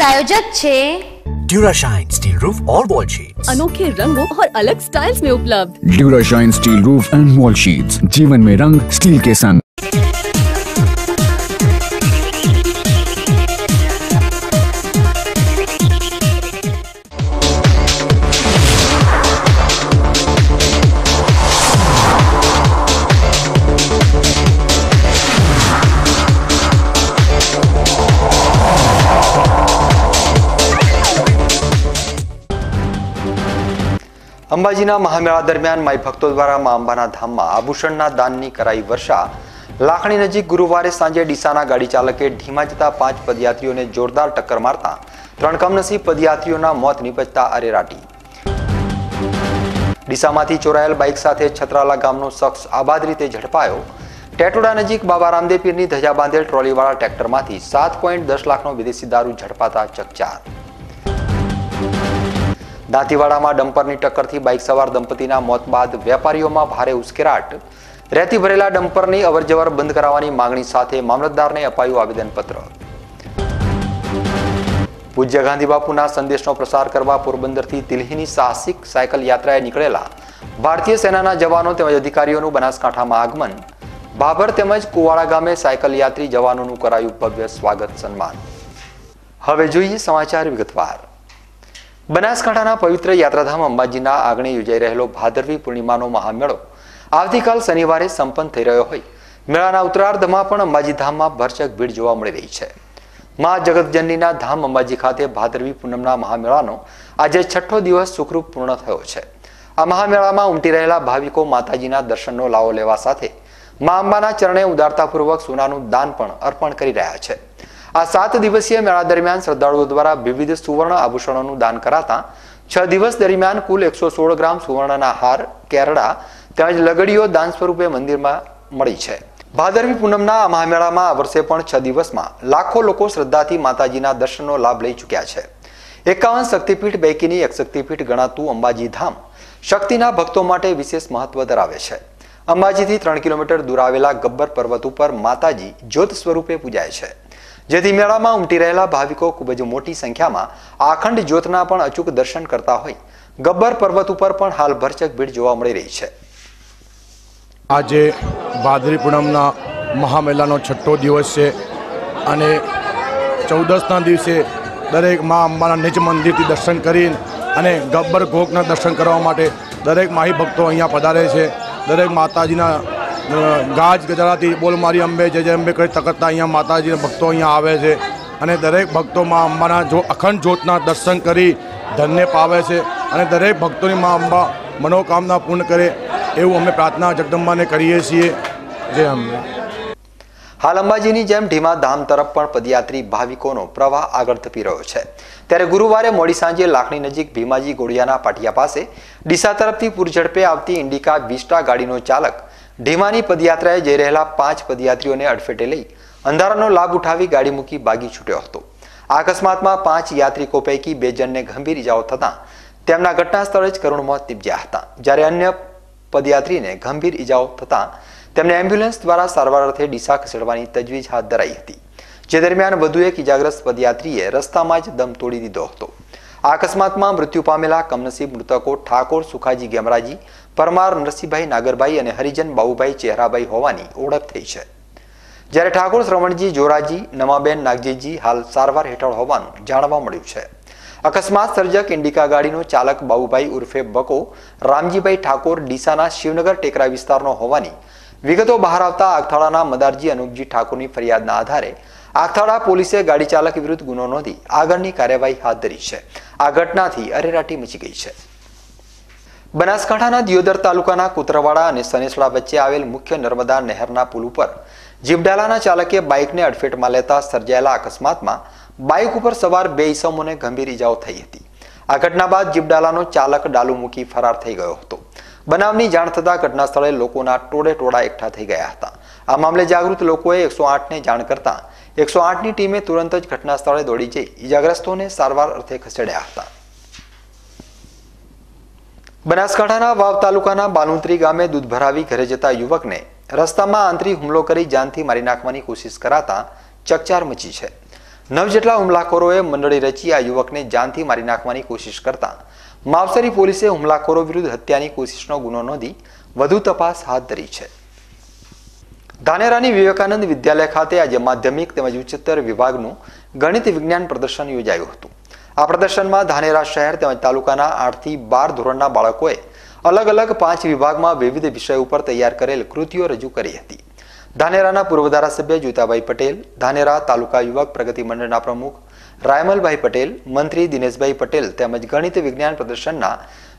प्रायोजक छे Durashine steel roof और वॉल शीट्स अनोखे रंगों और अलग स्टाइल्स में उपलब्ध Durashine steel roof and wall sheets जीवन में रंग स्टील के संग અંબાજીના મહામેળા દરમિયાન માઈ ભક્તો દ્વારા મા અંબાના ધામમાં આભૂષણના દાનની કરાઈ વર્ષા. લાખણી નજીક ગુરુવારે સાંજે ડીસાના ગાડી ચાલકે ઢીમા જતા પાંચ પદયાત્રીઓને જોરદાર ટક્કર મારતા ત્રણ કમનસીબ પદયાત્રીઓના મોત નિપજતા અરેરાટી. ડીસામાંથી ચોરાયેલ બાઇક સાથે છત્રાલા ગામનો શખ્સ આબાદ રીતે ઝડપાયો. ટેટોડા નજીક બાબા રામદેવપીરની ધજા બાંધેલ ટ્રોલીવાળા ટ્રેક્ટરમાંથી સાત પોઈન્ટ દસ લાખનો વિદેશી દારૂ ઝડપાતા ચકચાર. દાંતીવાડામાં ડમ્પરની ટક્કરથી બાઇક સવાર દંપતીના મોત બાદ વેપારીઓમાં ભારે ઉશ્કેરાટ. રેતી ભરેલા ડમ્પરની અવરજવર બંધ કરાવવાની માંગણી સાથે મામલતદારને અપાયું આવેદનપત્ર. પૂજ્ય ગાંધી બાપુના સંદેશનો પ્રસાર કરવા પોરબંદરથી દિલ્હીની સાહસિક સાયકલ યાત્રાએ નીકળેલા ભારતીય સેનાના જવાનો તેમજ અધિકારીઓનું બનાસકાંઠામાં આગમન. બાબર તેમજ કુવાડા ગામે સાયકલ યાત્રી જવાનોનું કરાયું ભવ્ય સ્વાગત સન્માન. હવે જોઈએ સમાચાર વિગતવાર. બનાસકાંઠાના પવિત્ર યાત્રાધામ અંબાજીના આગણે યોજાઈ રહેલો ભાદરવી પૂર્ણિમાનો મહામેળો આવતીકાલ શનિવારે સંપન્ન થઈ રહ્યો હોય. મેળાના ઉત્તરાર્ધમાં પણ અંબાજી ધામમાં ભરચક ભીડ જોવા મળી રહી છે. મા જગતજનનીના ધામ અંબાજી ખાતે ભાદરવી પૂનમના મહામેળાનો આજે છઠ્ઠો દિવસ સુખરૂપ પૂર્ણ થયો છે. આ મહામેળામાં ઉમટી રહેલા ભાવિકો માતાજીના દર્શનનો લાવો લેવા સાથે મા અંબાના ચરણે ઉદારતાપૂર્વક સોનાનું દાન પણ અર્પણ કરી રહ્યા છે. આ સાત દિવસીય મેળા દરમિયાન શ્રદ્ધાળુઓ દ્વારા વિવિધ સુવર્ણ આભૂષણોનું દાન કરાતા છ દિવસ દરમિયાન કુલ એકસો સોળ ગ્રામ સુવર્ણના હાર, કેરડા તેમજ લગડીઓ દાન સ્વરૂપે મંદિરમાં મળી છે. ભાદરવી પૂનમના આ મહામેળામાં આ વર્ષે પણ છ દિવસમાં લાખો લોકો શ્રદ્ધાથી માતાજીના દર્શનનો લાભ લઈ ચૂક્યા છે. એકાવન શક્તિપીઠ પૈકીની એક શક્તિપીઠ ગણાતું અંબાજી ધામ શક્તિના ભક્તો માટે વિશેષ મહત્વ ધરાવે છે. અંબાજીથી ત્રણ કિલોમીટર દૂર આવેલા ગબ્બર પર્વત ઉપર માતાજી જ્યોત સ્વરૂપે પૂજાય છે. જેથી મેળામાં ઉમટી રહેલા ભાવિકો ખૂબ જ મોટી સંખ્યામાં આખંડ જ્યોતના પણ અચૂક દર્શન કરતા હોય. ગબ્બર પર્વત ઉપર પણ હાલ ભરચક ભીડ જોવા મળી રહી છે. આજે ભાદરી પૂનમના મહામેલાનો છઠ્ઠો દિવસ છે અને ચૌદસના દિવસે દરેક મા અંબાના નિજ મંદિરથી દર્શન કરી અને ગબ્બર ગોકના દર્શન કરવા માટે દરેક માહી ભક્તો અહીંયા પધારે છે. દરેક માતાજીના ગાજ ગજરાતી બોલ મારી અંબે, જય જય અંબે કરી તકતતા અહીંયા માતાજીના ભક્તો અહીંયા આવે છે. અને દરેક ભક્તો મા અંબાના જો, અખંડ જ્યોતના દર્શન કરી ધન્ય પાવે છે. અને દરેક ભક્તોની મા અંબા મનોકામના પૂર્ણ કરે એવું અમે પ્રાર્થના જગદંબાને કરીએ છીએ. જય અંબે. હાલ અંબાજીની જેમ ધીમા ધામ તરફ પણ પદયાત્રી ભાવિકોનો પ્રવાહ આગળ ધપી રહ્યો છે. ત્યારે ગુરુવારે મોડી સાંજે લાખણી નજીક ભીમાજી ગોળિયાના પાટિયા પાસે ડીસા તરફથી પૂરઝડપે આવતી ઇન્ડિકા વિસ્ટા ગાડીનો ચાલક ઢીમાની પદયાત્રાએ જઈ રહેલા પાંચ પદયાત્રીઓને અડફેટે લઈ અંધારાનો લાભ ઉઠાવી ગાડી મૂકી ભાગી છૂટ્યો હતો. આ અકસ્માતમાં પાંચ યાત્રિકો પૈકી બે જણને ગંભીર ઇજાઓ થતાં તેમના ઘટના સ્થળે જ કરુણ મોત નીપજ્યા હતા. જ્યારે અન્ય પદયાત્રીને ગંભીર ઇજાઓ થતાં તેમને એમ્બ્યુલન્સ દ્વારા સારવાર અર્થે ડીસા ખસેડવાની તજવીજ હાથ ધરાઈ હતી. જે દરમિયાન વધુ એક ઇજાગ્રસ્ત પદયાત્રીએ રસ્તામાં જ દમ તોડી દીધો હતો. આ અકસ્માતમાં મૃત્યુ પામેલા કમનસીબ મૃતકો ઠાકોર સુખાજી ગેમરાજી પરમાર, નરસિંહભાઈ, નાગરભાઈ અને હરિજન બાબુભાઈ ચહેરાભાઈ હોવાની ઓળખ થઈ છે. જ્યારે ઠાકોર શ્રવણજી જોરાજી, નમાબેન નાગજીજી હાલ સારવાર હેઠળ હોવાનું જાણવા મળ્યું છે. અકસ્માત સર્જક ઇન્ડિકા ગાડીનો ચાલક બાબુભાઈ ઉર્ફે બકો, રામજીભાઈ ઠાકોર ડીસાના શિવનગર ટેકરા વિસ્તારનો હોવાની વિગતો બહાર આવતા આગથાળાના મદારજી અનુપજી ઠાકોરની ફરિયાદના આધારે આગથાળા પોલીસે ગાડી ચાલક વિરુદ્ધ ગુનો નોંધી આગળની કાર્યવાહી હાથ ધરી છે. આ ઘટનાથી અરેરાટી મચી ગઈ છે. બનાસકાંઠાના દિયોદર તાલુકાના કુતરવાડા અને સનેસડા વચ્ચે આવેલ મુખ્ય નર્મદા નહેરના પુલ ઉપર જીપડાલાના ચાલકે બાઇકને અડફેટમાં લેતા સર્જાયેલા અકસ્માતમાં બાઇક ઉપર સવાર બે ઇસમોને ગંભીર ઈજાઓ થઈ હતી. આ ઘટના બાદ જીપડાલાનો ચાલક ડાલુ મૂકી ફરાર થઈ ગયો હતો. બનાવની જાણ થતાં ઘટના સ્થળે લોકોના ટોળે ટોળા એકઠા થઈ ગયા હતા. આ મામલે જાગૃત લોકોએ એકસો આઠને જાણ કરતા એકસો આઠની ટીમે તુરંત જ ઘટના સ્થળે દોડી જઈ ઈજાગ્રસ્તોને સારવાર અર્થે ખસેડ્યા હતા. બનાસકાંઠાના વાવ તાલુકાના બાલુંત્રી ગામે દૂધ ભરાવી ઘરે જતા યુવકને રસ્તામાં આંતરી હુમલો કરી જાનથી મારી નાખવાની કોશિશ કરાતા ચકચાર મચી છે. નવ જેટલા હુમલાખોરોએ મંડળી રચી આ યુવકને જાનથી મારી નાખવાની કોશિશ કરતા માવસરી પોલીસે હુમલાખોરો વિરુદ્ધ હત્યાની કોશિશનો ગુનો નોંધી વધુ તપાસ હાથ ધરી છે. ધાનેરાની વિવેકાનંદ વિદ્યાલય ખાતે આજે માધ્યમિક તેમજ ઉચ્ચતર વિભાગનું ગણિત વિજ્ઞાન પ્રદર્શન યોજાયું હતું. આ પ્રદર્શનમાં ધાનેરા શહેર તેમજ તાલુકાના આઠથી બાર ધોરણના બાળકોએ અલગ અલગ પાંચ વિભાગમાં વિવિધ વિષય ઉપર તૈયાર કરેલ કૃતિઓ રજૂ કરી હતી. ધાનેરાના પૂર્વ ધારાસભ્ય જુતાભાઈ પટેલ, ધાનેરા તાલુકા યુવક પ્રગતિ મંડળના પ્રમુખ રાયમલભાઈ પટેલ, મંત્રી દિનેશભાઈ પટેલ તેમજ ગણિત વિજ્ઞાન પ્રદર્શનના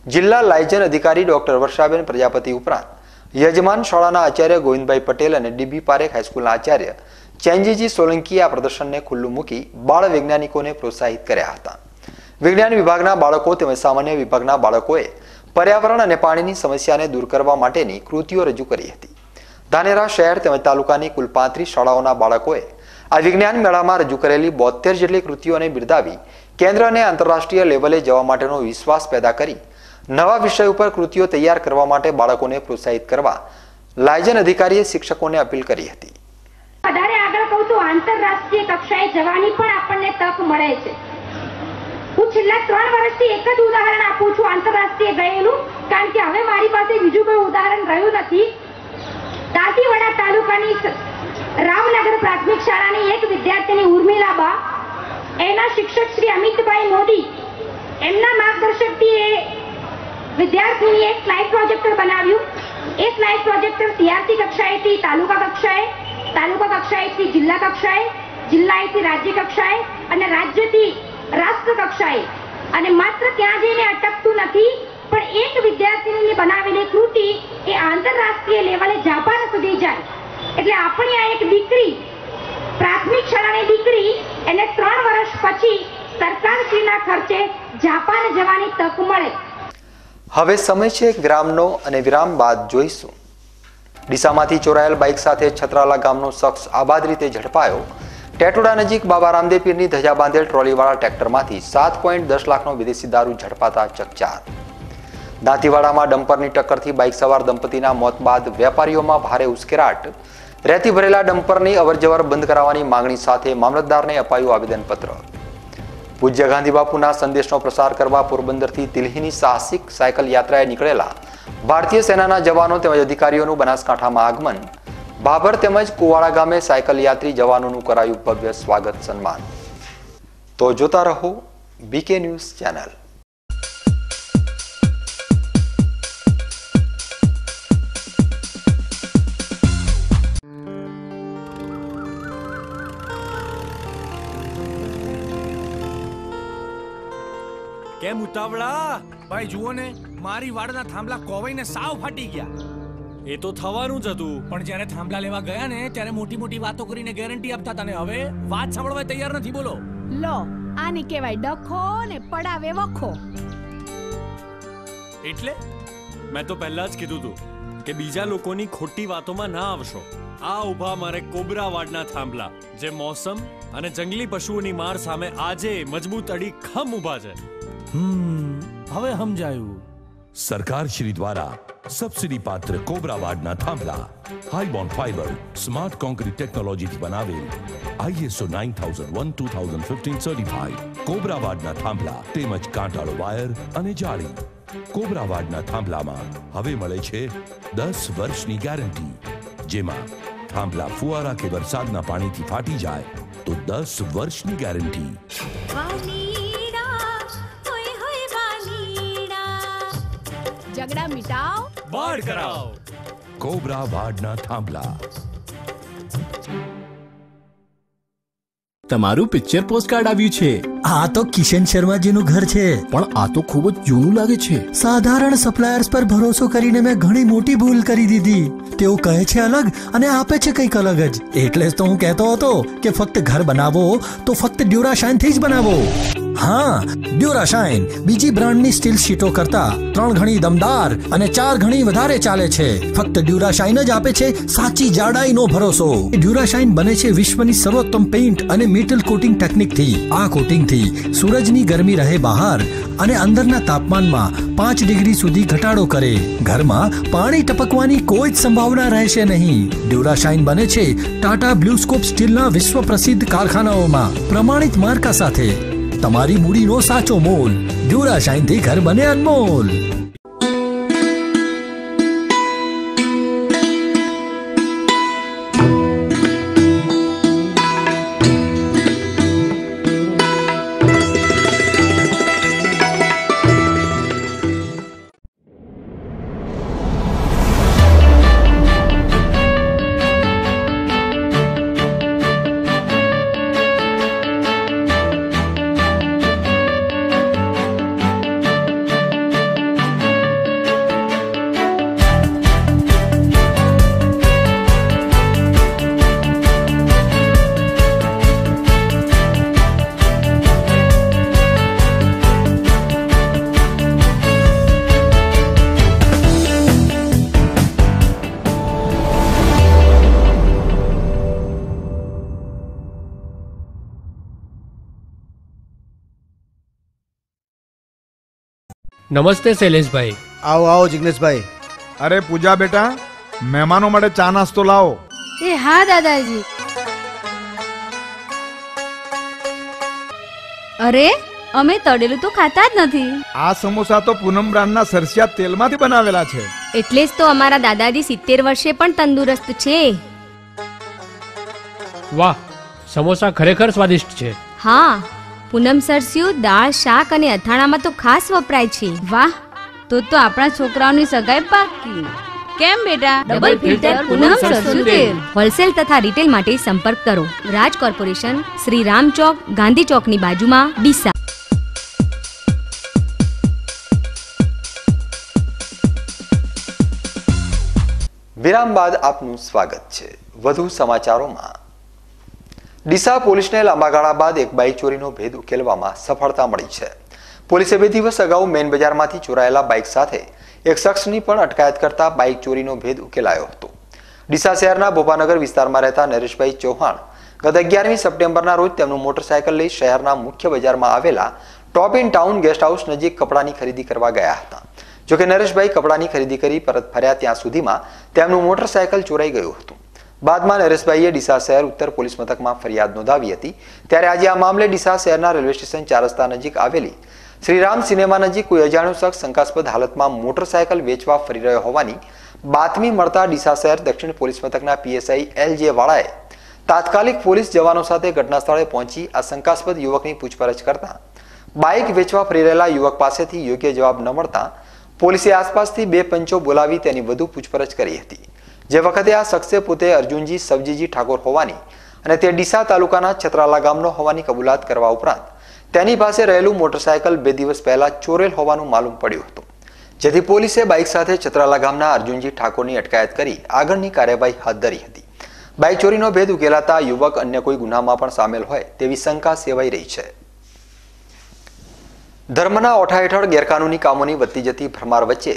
જિલ્લા લાયજન અધિકારી ડોક્ટર વર્ષાબેન પ્રજાપતિ ઉપરાંત યજમાન શાળાના આચાર્ય ગોવિંદભાઈ પટેલ અને ડીબી પારેખ હાઈસ્કૂલના આચાર્ય ચેનજીજી સોલંકીએ આ પ્રદર્શનને ખુલ્લું મૂકી બાળ વૈજ્ઞાનિકોને પ્રોત્સાહિત કર્યા હતા. વિજ્ઞાન વિભાગના બાળકો તેમજ સામાન્ય વિભાગના બાળકોએ પર્યાવરણ અને પાણીની સમસ્યાને દૂર કરવા માટેની કૃતિઓ રજૂ કરી હતી. ધાનેરા શહેર તેમજ તાલુકાની કુલ પાંત્રીસ શાળાઓના બાળકોએ આ વિજ્ઞાન મેળામાં રજૂ કરેલી બોતેર જેટલી કૃતિઓને બિરદાવી કેન્દ્ર અને આંતરરાષ્ટ્રીય લેવલે જવા માટેનો વિશ્વાસ પેદા કરી નવા વિષય ઉપર કૃતિઓ તૈયાર કરવા માટે બાળકોને પ્રોત્સાહિત કરવા લાયજન અધિકારીએ શિક્ષકોને અપીલ કરી હતી વધારે આગળ કહું તો આંતરરાષ્ટ્રીય કક્ષાએ જવાની પણ આપણને તક મળે છે. હું છેલ્લા ત્રણ વર્ષથી એક જ ઉદાહરણ આપું છું આંતરરાષ્ટ્રીય ગયેલું, કારણ કે હવે મારી પાસે બીજું કોઈ ઉદાહરણ રહ્યું નથી. દાંતીવાડા તાલુકાની રામનગર પ્રાથમિક શાળાની એક વિદ્યાર્થીની ઉર્મિલાબા, એના શિક્ષક શ્રી અમિતભાઈ મોદી, એમના માર્ગદર્શકથી એ વિદ્યાર્થીની એક સ્લાઇડ પ્રોજેક્ટર બનાવ્યું. એ સ્લાઇડ પ્રોજેક્ટર સીઆરસી કક્ષાએથી તાલુકા કક્ષાએ તાલુકા કક્ષાએથી જિલ્લા કક્ષાએ જિલ્લાએથી રાજ્ય કક્ષાએ અને રાજ્યથી રાષ્ટ્ર કક્ષાએ. અને માત્ર ત્યાં જઈને અટકતું નથી, પણ એક વિદ્યાર્થીની બનાવેલી કૃતિ એ આંતરરાષ્ટ્રીય લેવલે જાપાન સુધી જાય. એટલે આપણી આ એક દીકરી, પ્રાથમિક શાળાની દીકરી, એને ત્રણ વર્ષ પછી સરકારશ્રીના ખર્ચે જાપાન જવાની તક મળે. હવે સમય છે ગ્રામનો અને વિરામ બાદ જોઈશું. ડીસામાંથી ચોરાયેલ બાઇક સાથે છત્રાલા ગામનો શખ્સ આબાદ રીતે ઝડપાયો. ટેટોડા નજીક બાબા રામદેવ પીરની ધજા બાંધેલ ટ્રોલીવાળા ટ્રેક્ટરમાંથી સાત પોઈન્ટ દસ લાખનો વિદેશી દારૂ ઝડપાતા ચકચાર. દાંતીવાડામાં ડમ્પરની ટક્કરથી બાઇક સવાર દંપતીના મોત બાદ વેપારીઓમાં ભારે ઉશ્કેરાટ. રેતી ભરેલા ડમ્પરની અવરજવર બંધ કરાવવાની માંગણી સાથે મામલતદારને અપાયું આવેદનપત્ર. પૂજ્ય ગાંધી બાપુના સંદેશનો પ્રસાર કરવા પોરબંદરથી દિલ્હીની સાહસિક સાયકલ યાત્રાએ નીકળેલા ભારતીય સેનાના જવાનો તેમજ અધિકારીઓનું બનાસકાંઠામાં આગમન. બાબર તેમજ કુવાડા ગામે સાયકલ યાત્રી જવાનોનું કરાયું ભવ્ય સ્વાગત સન્માન. તો જોતા રહો બીકે ન્યૂઝ ચેનલ. કેમ ઉતાવળા? ભાઈ જુઓ ને. મારી વાડના થાંભલા કોવાઈને સાવ ફાટી ગયા. એ તો થવાનું જ હતું. પણ જ્યારે થાંભલા લેવા ગયા ને ત્યારે મોટી મોટી વાતો કરીને ગેરંટી આપતા હતા ને હવે વાત સાંભળવા તૈયાર નથી બોલો. લો આને કહેવાય ડખો ને પડાવે વખો. એટલે? મેં તો પહેલા જ કીધું તું કે બીજા લોકોની ખોટી વાતોમાં ના આવશો. આ ઊભા મારે કોબરા વાડના થાંભલા જે મોસમ અને જંગલી પશુઓની માર સામે આજે મજબૂત અડી ખમ ઊભા છે. હમ હવે સમજાયું. સરકાર શ્રી દ્વારા સબસિડી પાત્ર કોબરાવાડના થાંભલા હાઈબોન્ડ ફાઈબર સ્માર્ટ કોન્ક્રીટ ટેકનોલોજીથી બનાવેલ ISO nine thousand one two thousand fifteen certified કોબરાવાડના થાંભલા તેમજ કાંટાળો વાયર અને જાળી. કોબરાવાડના થાંભલામાં હવે મળે છે દસ વર્ષની ગેરંટી જેમાં થાંભલા ફુવારા કે વરસાદના પાણીથી ફાટી જાય તો દસ વર્ષની ગેરંટી ઝઘડા મિટાવ. બળ કરાવ. કોબરાવાડના થાંભલા. તમારું પિક્ચર પોસ્ટકાર્ડ આવ્યું છે. આ તો કિશન શર્માજીનું ઘર છે. પણ આ તો ખૂબ જ જૂનું લાગે છે. સાધારણ સપ્લાયર્સ પર ભરોસો કરીને મેં ઘણી મોટી ભૂલ કરી દીધી. તેઓ કહે છે અલગ અને આપે છે કંઈક અલગ જ. એટલે જ તો હું કહેતો હતો કે ફક્ત ઘર બનાવો તો ફક્ત ડ્યુરાશાઇનથી જ બનાવો. હા ડ્યુરાશાઇન બીજી બ્રાન્ડની સ્ટીલ શીટો કરતા ત્રણ ગણી દમદાર અને ચાર ગણી વધારે ચાલે છે. ફક્ત ડ્યુરાશાઇન જ આપે છે સાચી જાડાઈનો ભરોસો. ડ્યુરાશાઇન બને છે વિશ્વની સર્વોત્તમ પેઇન્ટ અને મેટલ કોટિંગ ટેકનિકથી. આ કોટિંગથી સૂરજની ગરમી રહે બહાર અને અંદરના તાપમાનમાં પાંચ ડિગ્રી સુધી ઘટાડો કરે. ઘરમાં પાણી ટપકવાની કોઈ જ સંભાવના રહેશે નહીં. ડ્યુરાશાઇન બને છે ટાટા બ્લુસ્કોપ સ્ટીલના વિશ્વ પ્રસિદ્ધ કારખાનાઓમાં. પ્રમાણિત માર્કા સાથે તમારી મૂડીનો સાચો મોલ. ડ્યુરાશાઇનથી ઘર બને અનમોલ. નમસ્તે શૈલેષભાઈ. આવો આવો જિગ્નેશભાઈ. અરે પૂજા બેટા મહેમાનો માટે ચા નાસ્તો લાવો. એ હા દાદાજી. અરે અમે તળેલું તો ખાતા જ નથી. આ સમોસા તો પૂનમ બ્રાન્ડના સરસિયા તેલમાંથી બનાવેલા છે. એટલે જ તો અમારા દાદાજી સિત્તેર વર્ષે પણ તંદુરસ્ત છે. વાહ સમોસા ખરેખર સ્વાદિષ્ટ છે. હા. પૂનમ સરસ્યું દાળ શાક અને અથાણામાં તો ખાસ વપરાય છે. વાહ તો તો આપણા છોકરાઓની સગાઈ પાકી. કેમ બેટા? ડબલ ફિલ્ટર પૂનમ સરસ્યું તેલ. હોલસેલ તથા રિટેલ માટે સંપર્ક કરો. રાજ કોર્પોરેશન શ્રી રામ ચોક ગાંધી ચોકની બાજુમાં ડીસા વિરામ બાદ આપનું સ્વાગત છે. વધુ સમાચારોમાં ડીસા પોલીસને લાંબા ગાળા બાદ એક બાઇક ચોરીનો ભેદ ઉકેલવામાં સફળતા મળી છે. પોલીસે બે દિવસ અગાઉ મેન બજારમાંથી ચોરાયેલા બાઇક સાથે એક શખ્સની પણ અટકાયત કરતા બાઇક ચોરીનો ભેદ ઉકેલાયો હતો. ડીસા શહેરના ભોપાનગર વિસ્તારમાં રહેતા નરેશભાઈ ચૌહાણ ગત અગિયારમી સપ્ટેમ્બરના રોજ તેમનું મોટરસાયકલ લઈ શહેરના મુખ્ય બજારમાં આવેલા top in town guest house નજીક કપડાની ખરીદી કરવા ગયા હતા. જોકે નરેશભાઈ કપડાની ખરીદી કરી પરત ફર્યા ત્યાં સુધીમાં તેમનું મોટરસાયકલ ચોરાઈ ગયું હતું. બાદમાં નરેશભાઈએ ડીસા શહેર ઉત્તર પોલીસ મથકમાં ફરિયાદ નોંધાવી હતી. ત્યારે આજે આ મામલે ડીસા શહેરના રેલવે સ્ટેશન ચાર રસ્તા નજીક આવેલી શ્રીરામ સિનેમા નજીક કોઈ અજાણ્યો શખ્સ શંકાસ્પદ હાલતમાં મોટરસાયકલ વેચવા ફરી રહ્યો હોવાની બાતમી મળતા ડીસા શહેર દક્ષિણ પોલીસ મથકના પીએસઆઈ એલ જે વાળાએ તાત્કાલિક પોલીસ જવાનો સાથે ઘટના સ્થળે પહોંચી આ શંકાસ્પદ યુવકની પૂછપરછ કરતા બાઇક વેચવા ફરી રહેલા યુવક પાસેથી યોગ્ય જવાબ ન મળતા પોલીસે આસપાસથી બે પંચો બોલાવી તેની વધુ પૂછપરછ કરી હતી. જે વખતે આ શખ્સે પોતે અર્જુનજી સબજીજી ઠાકોર હોવાની અને તે ડીસા તાલુકાના છત્રાલા ગામનો હોવાની કબૂલાત કરવા ઉપરાંત તેની પાસે રહેલું મોટરસાયકલ બે દિવસ પહેલા ચોરેલ હોવાનું માલુમ પડ્યું હતું. જેથી પોલીસે બાઇક સાથે છત્રાલા ગામના અર્જુનજી ઠાકોરની અટકાયત કરી આગળની કાર્યવાહી હાથ ધરી હતી. બાઇક ચોરીનો ભેદ ઉકેલાતા યુવક અન્ય કોઈ ગુનામાં પણ સામેલ હોય તેવી શંકા સેવાઈ રહી છે. ધર્મના ઓઠા હેઠળ ગેરકાનૂની કામોની વધતી જતી ભરમાર વચ્ચે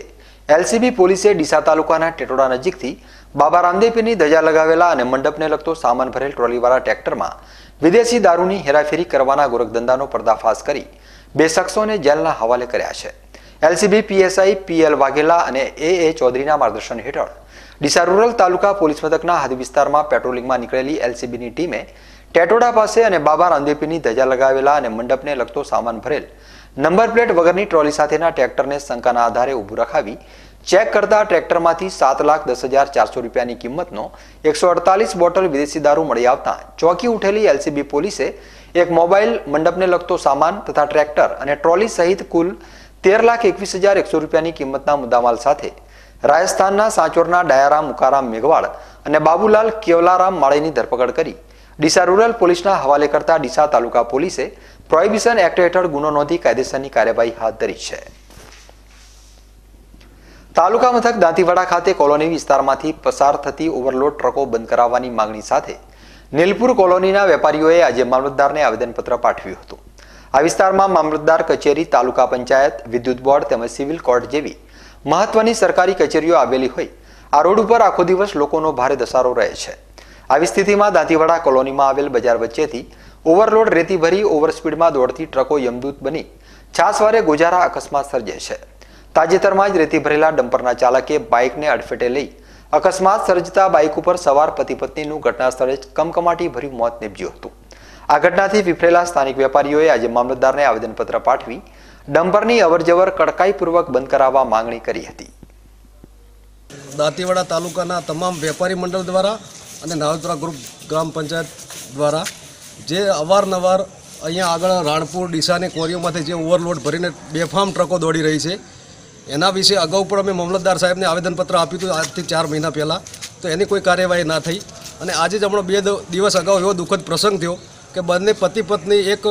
એલસીબી પોલીસે ડીસા તાલુકાના ટેટોડા નજીકથી બાબા રામદેવપીરની ધજા લગાવેલા અને મંડપને લગતો સામાન ભરેલ ટ્રોલીવાળા ટ્રેક્ટરમાં વિદેશી દારૂની હેરાફેરી કરવાના ગોરખધંધાનો પર્દાફાશ કરી બે શખ્સોને જેલના હવાલે કર્યા છે. એલસીબી, પીએસઆઈ, પીએલ વાઘેલા અને એ એ ચૌધરીના માર્ગદર્શન હેઠળ ડીસા રૂરલ તાલુકા પોલીસ મથકના હદ વિસ્તારમાં પેટ્રોલિંગમાં નીકળેલી એલસીબીની ટીમે ટેટોડા પાસે અને બાબા રામદેવપીરની ધજા લગાવેલા અને મંડપને લગતો સામાન ભરેલ નંબર પ્લેટ વગરની ટ્રોલી સાથેના ટ્રેક્ટરને શંકાના આધારે ઊભું રખાવી ચેક કરતા ટ્રેક્ટરમાંથી સાત લાખ દસ હજાર ચારસો રૂપિયાની કિંમતનો એકસો અડતાલીસ બોટલ વિદેશી દારૂ મળી આવતા ચોકી ઉઠેલી એલસીબી પોલીસે એક મોબાઈલ મંડપને લગતો સામાન તથા ટ્રેક્ટર અને ટ્રોલી સહિત કુલ તેર લાખ એકવીસ હજાર એકસો રૂપિયાની કિંમતના મુદ્દામાલ સાથે રાજસ્થાનના સાંચોરના ડાયારામ મુકારામ મેઘવાડ અને બાબુલાલ કેવલારામ માળેની ધરપકડ કરી. ડીસા રૂરલ પોલીસના હવાલે કરતા ડીસા તાલુકા પોલીસે પ્રોહિબિશન એક્ટ હેઠળ ગુનો નોંધી કાયદેસરની કાર્યવાહી હાથ ધરી છે. તાલુકા મથક દાંતીવાડા ખાતે કોલોની વિસ્તારમાંથી પસાર થતી ઓવરલોડ ટ્રકો બંધ કરાવવાની માંગણી સાથે નીલપુર કોલોનીના વેપારીઓએ આજે મામલતદારને આવેદનપત્ર પાઠવ્યું હતું. આ વિસ્તારમાં મામલતદાર કચેરી, તાલુકા પંચાયત, વિદ્યુત બોર્ડ તેમજ સિવિલ કોર્ટ જેવી મહત્વની સરકારી કચેરીઓ આવેલી હોય. આ રોડ ઉપર આખો દિવસ લોકોનો ભારે ધસારો રહે છે. આવી સ્થિતિમાં દાંતીવાડા કોલોનીમાં આવેલ બજાર વચ્ચેથી ઓવરલોડ રેતી ભરી ઓવરસ્પીડમાં દોડતી ટ્રકો યમદૂત બની છાસવારે ગોજારા અકસ્માત સર્જે છે. તાજેતરમાં જ રેતી ભરેલા ડમ્પરના ચાલકે બાઇકને અડફેટે લઈ અકસ્માત સર્જતા બાઇક ઉપર સવાર પતિ પત્નીનું ઘટના સ્થળે કમકમાટી ભર્યું મોત નીપજ્યું હતું. આ ઘટનાથી વિફરેલા સ્થાનિક વેપારીઓએ આજે મામલતદારને આવેદનપત્ર પાઠવી ડમ્પરની અવરજવર કડકાઈપૂર્વક બંધ કરાવવા માંગણી કરી હતી. દાંતીવાડા તાલુકાના તમામ વેપારી મંડળ દ્વારા અને નાવતરા ગ્રુપ ગ્રામ પંચાયત દ્વારા જે અવારનવાર અહીંયા આગળ રાણપુર, ડીસાની કોરીઓમાંથી જે ઓવરલોડ ભરીને બેફામ ટ્રકો દોડી રહી છે એના વિશે અગાઉ પણ અમે મામલતદાર સાહેબને આવેદનપત્ર આપ્યું હતું આજથી ચાર મહિના પહેલાં. તો એની કોઈ કાર્યવાહી ના થઈ. અને આજે જ હમણાં બે દિવસ અગાઉ એવો દુઃખદ પ્રસંગ થયો કે બંને પતિ પત્ની એક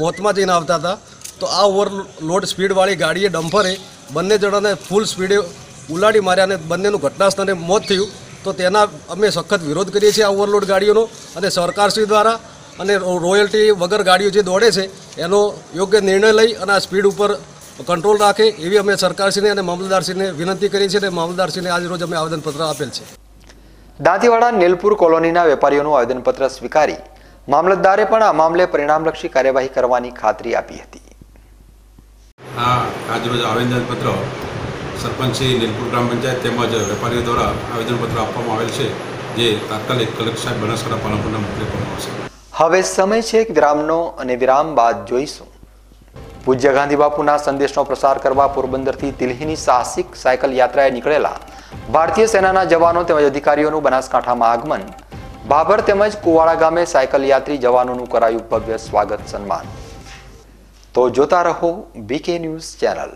મોતમાં જઈને આવતા હતા. તો આ ઓવરલોડ સ્પીડવાળી ગાડીએ ડમ્ફરે બંને જણાને ફૂલ સ્પીડે ઉલાડી માર્યા અને બંનેનું ઘટનાસ્થળે મોત થયું. તો તેના અમે સખત વિરોધ કરીએ છીએ આ ઓવરલોડ ગાડીઓનો અને સરકારશ્રી દ્વારા અને રોયલ્ટી વગર ગાડીઓ જે દોડે છે, એનો યોગ્ય નિર્ણય લઈ અને આ સ્પીડ ઉપર કંટ્રોલ રાખે એવી અમે સરકારશ્રીને અને મામલતદારશ્રીને વિનંતી કરી છે અને મામલતદારશ્રીને આજ રોજ અમે આવેદનપત્ર આપેલ છે. દાંતીવાડા નીલપુર કોલોનીના વેપારીઓનું આવેદનપત્ર સ્વીકારી મામલતદારે પણ આ મામલે પરિણામલક્ષી કાર્યવાહી કરવાની ખાતરી આપી હતી. આ આજરોજ આવેદનપત્ર સરપંચશ્રી નીલપુર ગ્રામ પંચાયત તેમજ વેપારીઓ દ્વારા આવેદનપત્ર આપવામાં આવેલ છે જે તાત્કાલિક કલેક્ટર સાહેબ બનાસકાંઠા પાલનપુરના મોકલવામાં આવશે હવે સમય છે એક વિરામનો અને વિરામ બાદ જોઈશું. પૂજ્ય ગાંધી બાપુના સંદેશનો પ્રસાર કરવા પોરબંદરથી દિલ્હીની સાહસિક સાયકલ યાત્રાએ નીકળેલા ભારતીય સેનાના જવાનો તેમજ અધિકારીઓનું બનાસકાંઠામાં આગમન. બાબર તેમજ કુવાડા ગામે સાયકલ યાત્રી જવાનોનું કરાયું ભવ્ય સ્વાગત સન્માન. તો જોતા રહો BK news channel.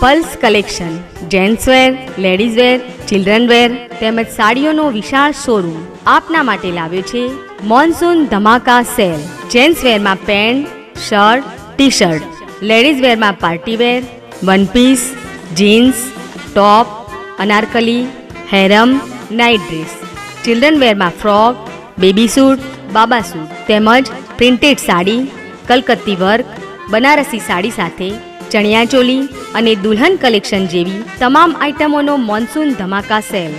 Pulse Collection gentswear ladieswear childrenwear તેમજ સાડીઓનો વિશાળ શોરૂમ આપના માટે લાવ્યો છે મોન્સૂન ધમાકા sale gents વેરમાં pant shirt T shirt ladies વેરમાં party wear one piece jeans top Anarkali harem night dress children વેરમાં frock baby suit બાબા suit તેમજ પ્રિન્ટેડ સાડી, કલકત્તી વર્ક બનારસી સાડી સાથે ચણિયાચોલી અને દુલ્હન કલેક્શન જેવી તમામ આઇટમોનો મોન્સૂન ધમાકા સેલ.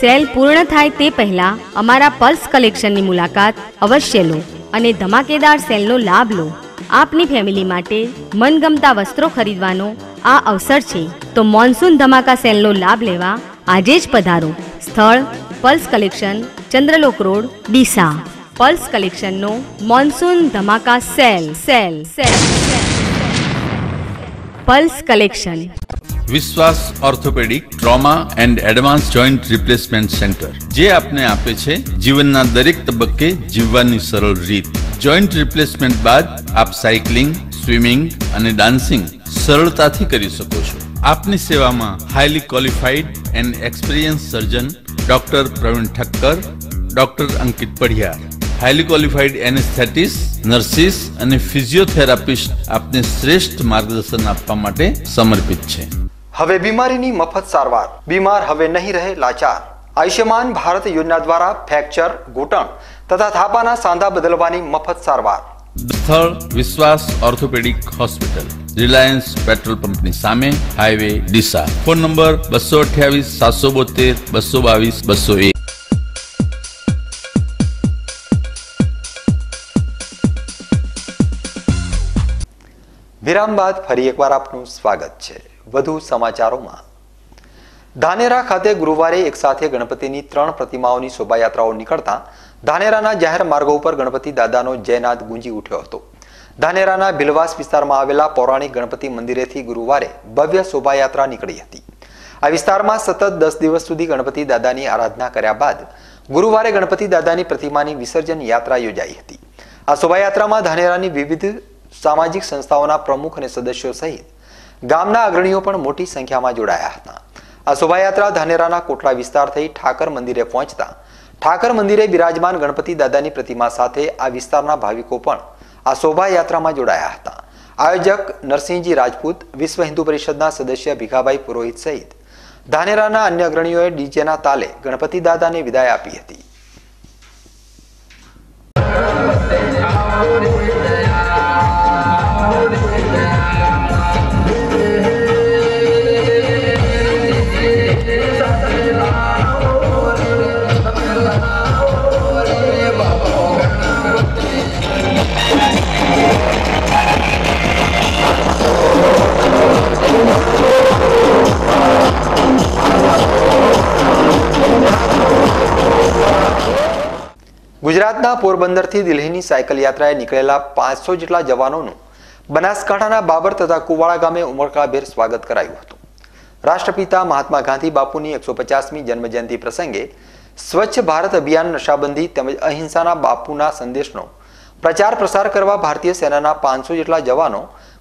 સેલ પૂર્ણ થાય તે પહેલા અમારા પલ્સ કલેક્શનની મુલાકાત અવશ્ય લો અને ધમાકેદાર સેલનો લાભ લો. આપની ફેમિલી માટે મનગમતા વસ્ત્રો ખરીદવાનો આ અવસર છે. તો મોન્સૂન ધમાકા સેલનો લાભ લેવા આજે જ પધારો. સ્થળ, Pulse Collection, Chandralok road, Deesa. Pulse કલેક્શનનો monsoon ધમાકા sale sale sale. Pulse Collection Vishwas orthopaedic, trauma and advance joint replacement centre. જે આપને આપે છે જીવનના દરેક તબક્કે જીવવાની સરળ રીત. જોઈન્ટ રિપ્લેસમેન્ટ બાદ આપ સાયકલિંગ, સ્વિમિંગ અને ડાન્સિંગ સરળતાથી કરી શકો છો. આપની સેવામાં highly qualified and experience surgeon doctor Pravin Thakkar doctor Ankit Padhiyar. Highly qualified anaesthetist nurses અને ફિઝિયોથેરાપિસ્ટ આપને શ્રેષ્ઠ માર્ગદર્શન આપવા માટે સમર્પિત છે. હવે બીમારીની મફત સારવાર. બીમાર હવે નહીં રહે લાચાર. આયુષ્યમાન ભારત યોજના દ્વારા ફ્રેક્ચર ઘૂંટણ તથા થાપાના સાંધા બદલવાની મફત સારવાર. સ્થળ વિશ્વાસ ઓર્થોપેડિક હોસ્પિટલ રિલાયન્સ પેટ્રોલ પંપની સામે હાઈવે ડીસા ફોન નંબર બસો અઠ્યાવીસ સાતસો બોતેર બસો બાવીસ બસો એક. વિરામ બાદ ફરી એકવાર આપનું સ્વાગત છે. વધુ સમાચારોમાં. ધાનેરા ખાતે ગુરુવારે એકસાથે ગણપતિની ત્રણ પ્રતિમાઓની શોભાયાત્રાઓ નીકળતા ધાનેરાના જાહેર માર્ગો ઉપર ગણપતિ દાદાનો જયનાદ ગુંજી ઉઠ્યો હતો. ધાનેરાના ભીલવાસ વિસ્તારમાં આવેલા પૌરાણિક ગણપતિ મંદિરેથી ગુરુવારે ભવ્ય શોભાયાત્રા નીકળી હતી. આ વિસ્તારમાં સતત દસ દિવસ સુધી ગણપતિ દાદાની આરાધના કર્યા બાદ ગુરુવારે ગણપતિ દાદાની પ્રતિમાની વિસર્જન યાત્રા યોજાઈ હતી. આ શોભાયાત્રામાં ધાનેરાની વિવિધ સામાજિક સંસ્થાઓના પ્રમુખ અને સદસ્યો સહિત ગામના અગ્રણીઓ પણ મોટી સંખ્યામાં જોડાયા હતા. આ શોભાયાત્રા ધાનેરાના કોટડા વિસ્તાર થઈ ઠાકર મંદિરે પહોંચતા ઠાકર મંદિરે બિરાજમાન ગણપતિ દાદાની પ્રતિમા સાથે આ વિસ્તારના ભાવિકો પણ આ શોભાયાત્રામાં જોડાયા હતા. આયોજક નરસિંહજી રાજપૂત, વિશ્વ હિન્દુ પરિષદના સદસ્ય ભીખાભાઈ પુરોહિત સહિત ધાનેરાના અન્ય અગ્રણીઓએ ડીજેના તાલે ગણપતિ દાદાને વિદાય આપી હતી. ગુજરાતના પોરબંદરથી દિલ્હીની સાયકલ યાત્રાએ નીકળેલા પાંચસો જેટલા જવાનોનું બનાસકાંઠાના બાબર તથા કુવાડા ગામે ઉમળકાભેર સ્વાગત કરાયું હતું. રાષ્ટ્રપિતા મહાત્મા ગાંધી બાપુની એકસો પચાસમી જન્મજયંતિ પ્રસંગે સ્વચ્છ ભારત અભિયાન નશાબંધી તેમજ અહિંસાના બાપુના સંદેશનો પ્રચાર પ્રસાર કરવા ભારતીય સેનાના પાંચસો જેટલા જવાનો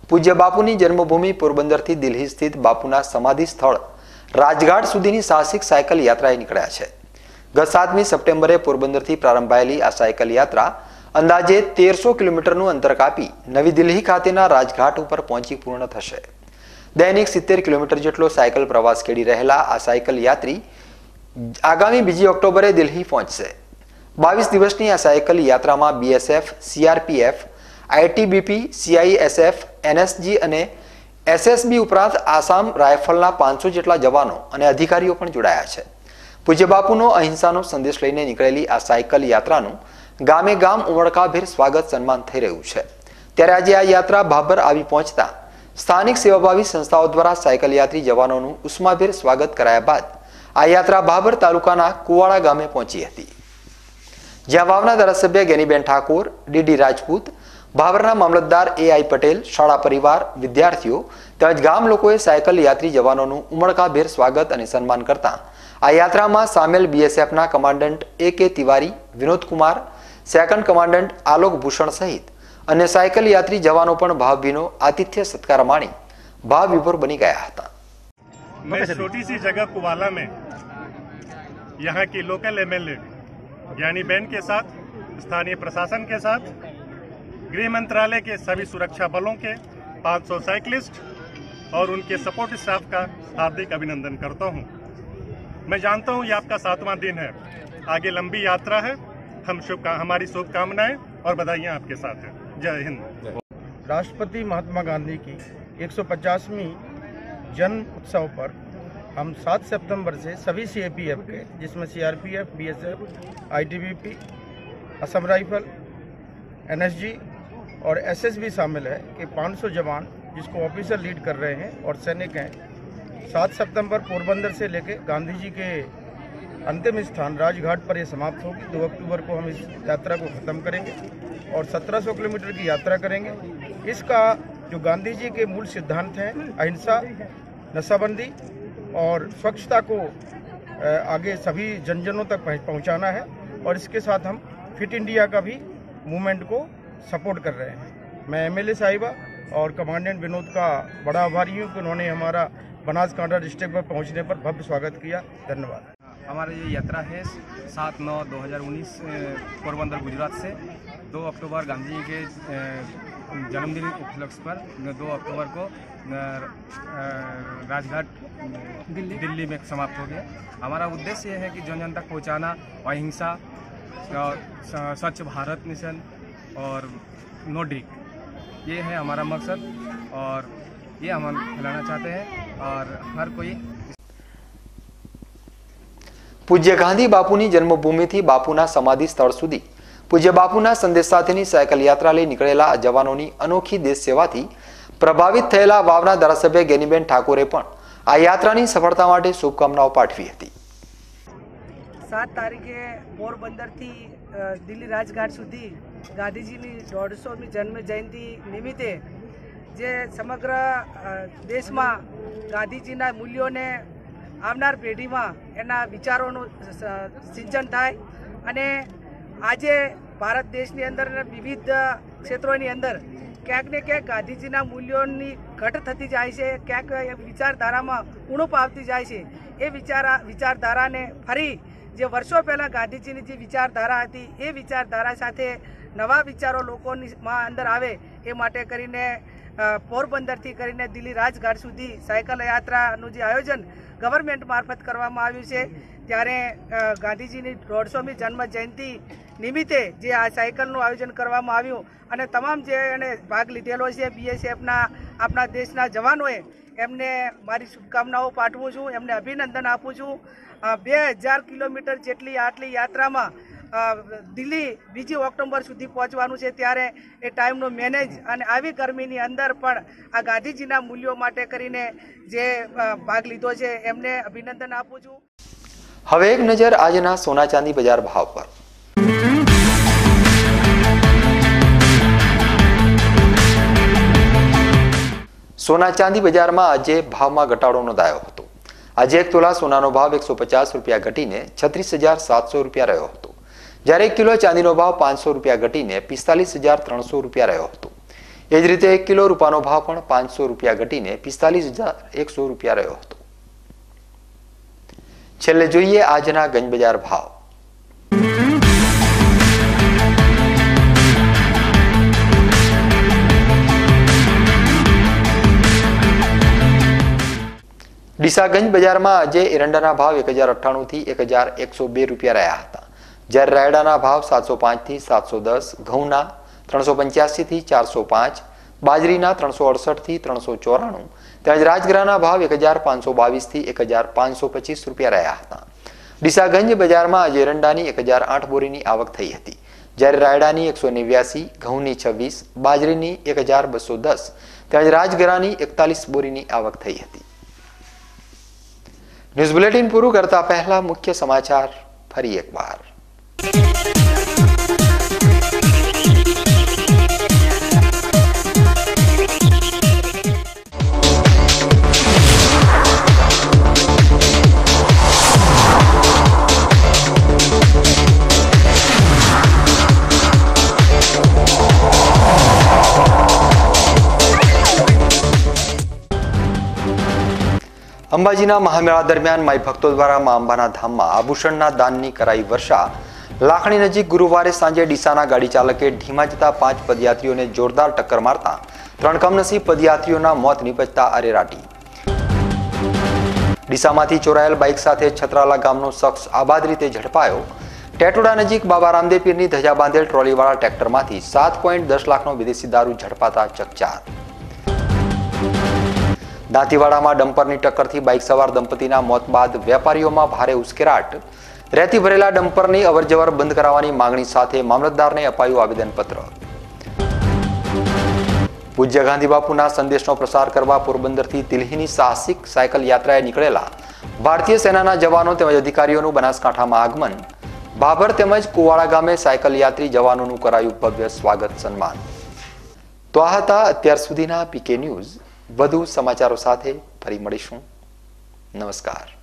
પૂજ્ય બાપુની જન્મભૂમિ પોરબંદરથી દિલ્હી સ્થિત બાપુના સમાધિ સ્થળ રાજઘાટ સુધીની સાહસિક સાયકલ યાત્રાએ નીકળ્યા છે. ગત સાતમી સપ્ટેમ્બરે પોરબંદરથી પ્રારંભાયેલી આ સાયકલ યાત્રા અંદાજે તેરસો કિલોમીટરનું અંતર કાપી નવી દિલ્હી ખાતેના રાજઘાટ ઉપર પહોંચી પૂર્ણ થશે. દૈનિક સિત્તેર કિલોમીટર જેટલો સાયકલ પ્રવાસ ખેડી રહેલા આ સાયકલ યાત્રી આગામી બીજી ઓક્ટોબરે દિલ્હી પહોંચશે. બાવીસ દિવસની આ સાયકલ યાત્રામાં BSF, CRPF, ITBP, CISF, NSG અને એસએસબી ઉપરાંત આસામ રાયફલના પાંચસો જેટલા જવાનો અને અધિકારીઓ પણ જોડાયા છે. પૂજ્ય બાપુનો અહિંસાનો સંદેશ લઈને નીકળેલી આ સાયકલ યાત્રાનું ગામે ગામ ઉમળકાભેર સ્વાગત સન્માન થઈ રહ્યું છે. ત્યારે આજે આ યાત્રા ભાભર આવી પહોંચતા સ્થાનિક સેવાભાવી સંસ્થાઓ દ્વારા સાયકલ યાત્રી જવાનોનું ઉષ્માભેર સ્વાગત કરાયા બાદ આ યાત્રા ભાભર તાલુકાના કુવાડા ગામે પહોંચી હતી. જ્યાં વાવના ધારાસભ્ય ગેનીબેન ઠાકોર, ડીડી રાજપૂત ભાભરના મામલતદાર એ આઈ પટેલ, શાળા પરિવાર, વિદ્યાર્થીઓ તેમજ ગામ લોકોએ સાયકલ યાત્રી જવાનોનું ઉમળકાભેર સ્વાગત અને સન્માન કરતા આ યાત્રામાં સામેલ બીએસએફના commandant A K Tiwari Vinod Kumar second commandant Alok Bhushan સહિત અન્ય સાયકલ યાત્રી જવાનો પણ ભાવભીનો આતિથ્ય સત્કાર માણી ભાવ વિભોર બની ગયા હતા मैं छोटी सी जगह कुवाला में यहाँ की लोकल एमएलए ज्ञानी बेन के साथ स्थानीय प्रशासन के साथ गृह मंत्रालय के सभी सुरक्षा बलों के 500 साइकिलिस्ट और उनके सपोर्ट स्टाफ का हार्दिक अभिनंदन करता हूँ मैं जानता हूँ ये आपका सातवां दिन है। आगे लंबी यात्रा है। हम शुभ हमारी शुभकामनाएँ और बधाइयाँ आपके साथ हैं। जय हिंद। राष्ट्रपति महात्मा गांधी की 150वीं जन्म उत्सव पर हम 7 सितंबर से सभी सीएपीएफ के जिसमें CRPF, BSF, ITBP, Assam rifle NSG और एसएसबी शामिल है कि 500 जवान जिसको ऑफिसर लीड कर रहे हैं और सैनिक हैं 7 सितंबर पोरबंदर से लेके गांधी जी के अंतिम स्थान राजघाट पर ये समाप्त होगी। दो अक्टूबर को हम इस यात्रा को ख़त्म करेंगे और 1700 किलोमीटर की यात्रा करेंगे। इसका जो गांधी जी के मूल सिद्धांत हैं, अहिंसा, नशाबंदी और स्वच्छता को आगे सभी जन जनों तक पहुंच- पहुंचाना है और इसके साथ हम फिट इंडिया का भी मूवमेंट को सपोर्ट कर रहे हैं। मैं एमएलए साहिबा और कमांडेंट विनोद का बड़ा आभारी हूँ कि उन्होंने हमारा बनासकांठा डिस्ट्रिक्ट में पहुँचने पर भव्य स्वागत किया। धन्यवाद। हमारा ये यात्रा है सात नौ दो हज़ार उन्नीस पोरबंदर गुजरात से। दो अक्टूबर गांधी जी के जन्मदिन उपलक्ष्य पर दो अक्टूबर को राजघाट दिल्ली। दिल्ली में समाप्त हो गया। हमारा उद्देश्य ये है कि जन जन तक पहुँचाना अहिंसा और स्वच्छ भारत मिशन और नो ड्रिंक ये है हमारा मकसद और ये हम फैलाना चाहते हैं। और हर कोई પૂજ્ય ગાંધી બાપુની જન્મભૂમિથી બાપુના સમાધિ સ્થળ સુધી પૂજ્ય બાપુના સંદેશ સાથેની સાયકલ યાત્રા લઈ નીકળેલા આ જવાનોની અનોખી દેશ સેવાથી પ્રભાવિત થયેલા વાવના ધારાસભ્ય ગેનીબેન ઠાકોરે પણ આ યાત્રાની સફળતા માટે શુભકામનાઓ પાઠવી હતી સાત તારીખે પોરબંદરથી અ, દિલ્હી રાજઘાટ સુધી ગાંધીજીની દોઢસોમી જન્મ જયંતિ નિમિત્તે જે સમગ્ર દેશમાં ગાંધીજીના મૂલ્યોને આવનાર પેઢીમાં એના વિચારોનું સિંચન થાય અને આજે ભારત દેશની અંદર વિવિધ ક્ષેત્રોની અંદર ક્યાંક ને ક્યાંક ગાંધીજીના મૂલ્યોની ઘટ થતી જાય છે, ક્યાંક એ વિચારધારામાં ઉણપ આવતી જાય છે. એ વિચારા, વિચારધારાને ફરી જે વર્ષો પહેલાં ગાંધીજીની જે વિચારધારા હતી, એ વિચારધારા સાથે નવા વિચારો લોકોની અંદર આવે, એ માટે કરીને પોરબંદરથી કરીને દિલ્હી રાજઘાટ સુધી સાયકલ યાત્રાનું જે આયોજન ગવર્મેન્ટ મારફત કરવામાં આવ્યું છે, ત્યારે ગાંધીજીની દોઢસોમી જન્મ જયંતિ નિમિત્તે જે આ સાયકલનું આયોજન કરવામાં આવ્યું અને તમામ જે એને ભાગ લીધેલો છે, બીએસએફના, આપણા દેશના જવાનોએ, એમને મારી શુભકામનાઓ પાઠવું છું, એમને અભિનંદન આપું છું. બે હજાર કિલોમીટર જેટલી આટલી યાત્રામાં દિલ્હી બીજી ઓક્ટોબર સુધી પહોંચવાનું છે ત્યારે એ ટાઈમનો મેનેજ અને આવી ગરમીની અંદર પણ આ ગાંધીજીના મૂલ્યો માટે કરીને જે ભાગ લીધો છે, એમને અભિનંદન આપું છું. હવે એક નજર આજના સોના ચાંદી બજાર ભાવ પર. સોના ચાંદી બજારમાં આજે ભાવમાં ઘટાડો નોંધાયો હતો. આજે એક તોલા સોનાનો ભાવ એકસો પચાસ રૂપિયા ઘટીને છત્રીસ હજાર સાતસો રૂપિયા રહ્યો હતો. જ્યારે એક કિલો ચાંદીનો ભાવ પાંચસો રૂપિયા ઘટીને પિસ્તાલીસ હજાર ત્રણસો રૂપિયા રહ્યો હતો. એ જ રીતે એક કિલો રૂપાનો ભાવ પણ પાંચસો રૂપિયા ઘટીને પિસ્તાલીસ હજાર એકસો રૂપિયા રહ્યો હતો. છેલ્લે જોઈએ આજના ગંજ બજાર ભાવ. ડીસાગંજ બજારમાં આજે એરંડાના ભાવ એક હજાર અઠ્ઠાણુંથી એક હજાર એકસો બે રૂપિયા રહ્યા હતા. જ્યારે રાયડાના ભાવ સાતસો પાંચથી સાતસો દસ, ઘઉંના ત્રણસો પંચ્યાસીથી ચારસો પાંચ, બાજરીના ત્રણસો અડસઠથી ત્રણસો ચોરાણું, તેમજ રાજગરાના ભાવ એક હજાર પાંચસો બાવીસથી એક હજાર પાંચસો પચીસ રૂપિયા રહ્યા હતા. ડીસાગંજ બજારમાં આજે એરંડાની એક હજાર આઠ બોરીની આવક થઈ હતી. જ્યારે રાયડાની એકસો નેવ્યાસી, ઘઉંની છવ્વીસ, બાજરીની એક હજાર બસો દસ, તેમજ રાજગરાની એકતાલીસ બોરીની આવક થઈ હતી. ન્યૂઝ બુલેટિન પૂરું કરતા પહેલા મુખ્ય સમાચાર ફરી એકવાર. અંબાજીના મહામેળા દરમિયાન માઈ ભક્તો દ્વારા મા અંબાના ધામમાં આભૂષણના દાનની કરાઈ વર્ષા લાખણી નજીક ગુરુવારે સાંજે ડીસાના ગાડી ચાલકે ઢીમા જતા પાંચ પદયાત્રીઓને જોરદાર ટક્કર મારતા ત્રણ કમનસીબ પદયાત્રીઓના મોત નીપજતા અરેરાટી ડીસામાંથી ચોરાયેલ બાઇક સાથે છત્રાલા ગામનો શખ્સ આબાદ રીતે ઝડપાયો. ટેટોડા નજીક બાબા રામદેવ પીરની ધજા બાંધેલ ટ્રોલીવાળા ટ્રેક્ટરમાંથી સાત પોઈન્ટ દસ લાખનો વિદેશી દારૂ ઝડપાતા ચકચાર. દાંતીવાડામાં ડમ્પરની ટક્કરથી બાઇક સવાર દંપતીના મોત બાદ વેપારીઓમાં ભારે ઉશ્કેરાટ. રેતી ભરેલા ડમ્પરની અવરજવર બંધ કરાવવાની માંગણી સાથે મામલતદારને અપાયું આવેદનપત્ર. પૂજ્ય ગાંધી બાપુના સંદેશનો પ્રસાર કરવા પોરબંદરથી દિલ્હીની સાહસિક સાયકલ યાત્રાએ નીકળેલા ભારતીય સેનાના જવાનો તેમજ અધિકારીઓનું બનાસકાંઠામાં આગમન. બાબર તેમજ કુવાડા ગામે સાયકલ યાત્રી જવાનોનું કરાયું ભવ્ય સ્વાગત સન્માન. તો આ હતા અત્યાર સુધીના પીકે ન્યૂઝ. વધુ સમાચારો સાથે ફરી મળીશું. નમસ્કાર.